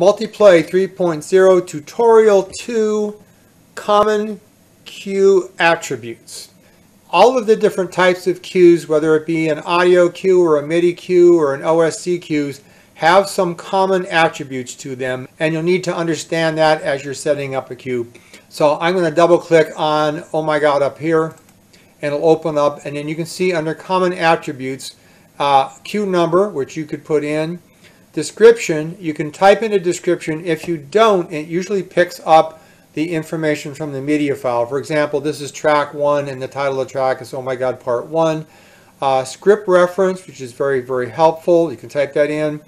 Multiplay 3.0 Tutorial 2 Common Cue Attributes. All of the different types of cues, whether it be an audio cue or a MIDI cue or an OSC cues, have some common attributes to them and you'll need to understand that as you're setting up a cue. So I'm going to double click on Oh My God up here and it'll open up and then you can see under common attributes uh, cue number which you could put in description you can type in a description. If you don't it usually picks up the information from the media file. For example this is track one and the title of the track is oh my god part one. Uh, script reference which is very very helpful. You can type that in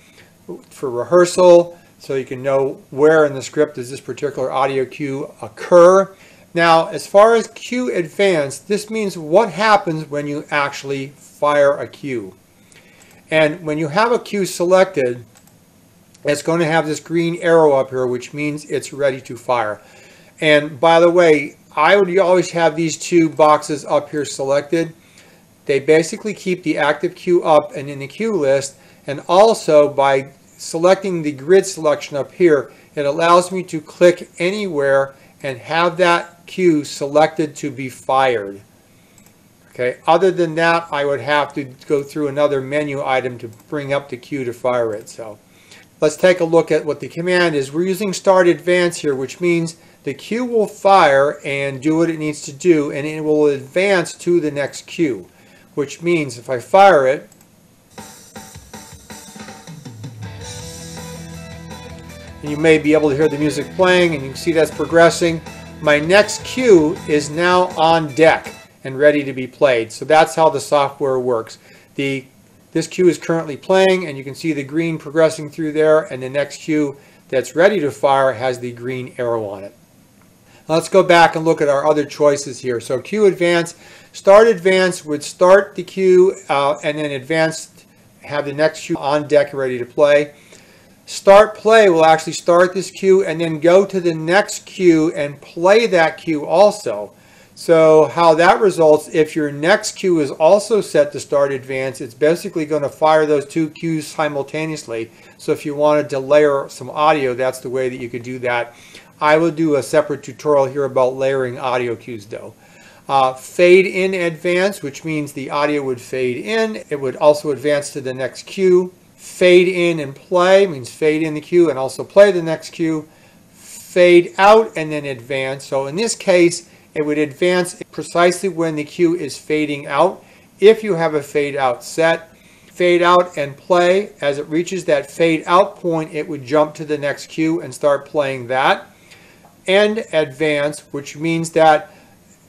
for rehearsal so you can know where in the script does this particular audio cue occur. Now, as far as cue advanced, this means what happens when you actually fire a cue. And when you have a cue selected, it's going to have this green arrow up here, which means it's ready to fire. And by the way, I would always have these two boxes up here selected. They basically keep the active cue up and in the cue list. And also by selecting the grid selection up here, it allows me to click anywhere and have that cue selected to be fired. Okay, other than that, I would have to go through another menu item to bring up the cue to fire it. So let's take a look at what the command is. We're using start advance here, which means the cue will fire and do what it needs to do, and it will advance to the next cue, which means if I fire it, and you may be able to hear the music playing and you can see that's progressing. My next cue is now on deck and ready to be played. So that's how the software works. The This cue is currently playing and you can see the green progressing through there and the next cue that's ready to fire has the green arrow on it. Let's go back and look at our other choices here. So cue advance, start advance would start the cue uh, and then advance have the next cue on deck ready to play. Start play will actually start this cue and then go to the next cue and play that cue also. So how that results, if your next cue is also set to start advance, it's basically going to fire those two cues simultaneously. So if you wanted to layer some audio, that's the way that you could do that. I will do a separate tutorial here about layering audio cues though. Uh, fade in advance, which means the audio would fade in. It would also advance to the next cue. Fade in and play means fade in the cue and also play the next cue. Fade out and then advance. So in this case, it would advance precisely when the cue is fading out. If you have a fade out set, fade out and play. As it reaches that fade out point, it would jump to the next cue and start playing that. And advance, which means that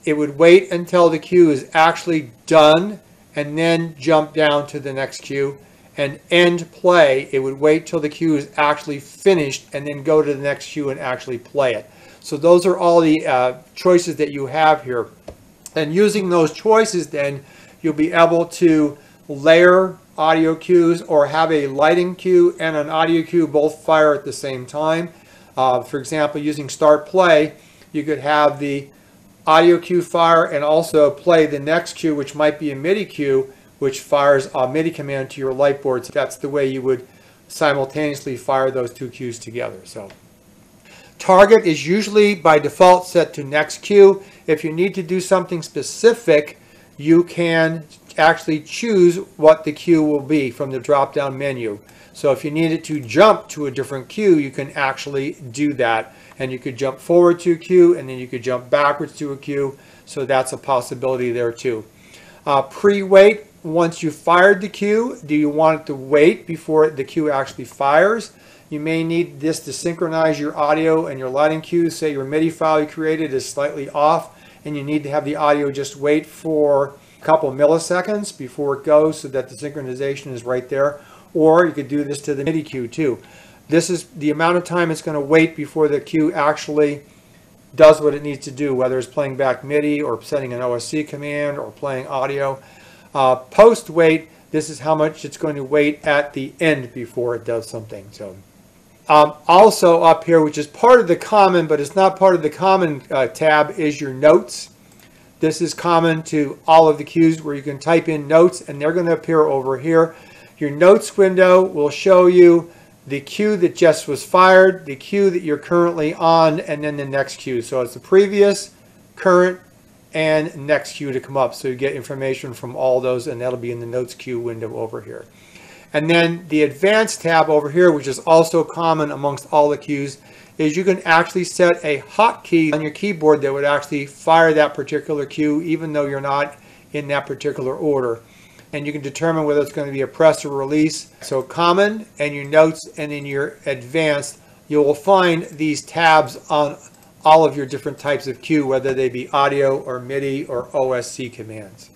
it would wait until the cue is actually done and then jump down to the next cue and end play, it would wait till the cue is actually finished and then go to the next cue and actually play it. So those are all the uh, choices that you have here. And using those choices then, you'll be able to layer audio cues or have a lighting cue and an audio cue both fire at the same time. Uh, for example, using start play, you could have the audio cue fire and also play the next cue, which might be a MIDI cue, which fires a MIDI command to your light board. So that's the way you would simultaneously fire those two cues together. So target is usually by default set to next cue. If you need to do something specific, you can actually choose what the cue will be from the drop-down menu. So if you needed to jump to a different cue, you can actually do that. And you could jump forward to a cue, and then you could jump backwards to a cue. So that's a possibility there too. Uh, Pre-wait, once you fired the cue, do you want it to wait before the cue actually fires? You may need this to synchronize your audio and your lighting cues. Say your MIDI file you created is slightly off and you need to have the audio just wait for a couple milliseconds before it goes so that the synchronization is right there. Or you could do this to the MIDI cue too. This is the amount of time it's going to wait before the cue actually does what it needs to do, whether it's playing back MIDI or setting an OSC command or playing audio. Uh, post wait, this is how much it's going to wait at the end before it does something. So um, also up here, which is part of the common, but it's not part of the common uh, tab, is your notes. This is common to all of the cues where you can type in notes and they're going to appear over here. Your notes window will show you the cue that just was fired, the cue that you're currently on, and then the next cue. So it's the previous, current, and next cue to come up. So you get information from all those, and that'll be in the notes queue window over here. And then the advanced tab over here, which is also common amongst all the cues, is you can actually set a hotkey on your keyboard that would actually fire that particular cue, even though you're not in that particular order. And you can determine whether it's going to be a press or release. So common and your notes and in your advanced, you will find these tabs on all of your different types of cue, whether they be audio or MIDI or OSC commands.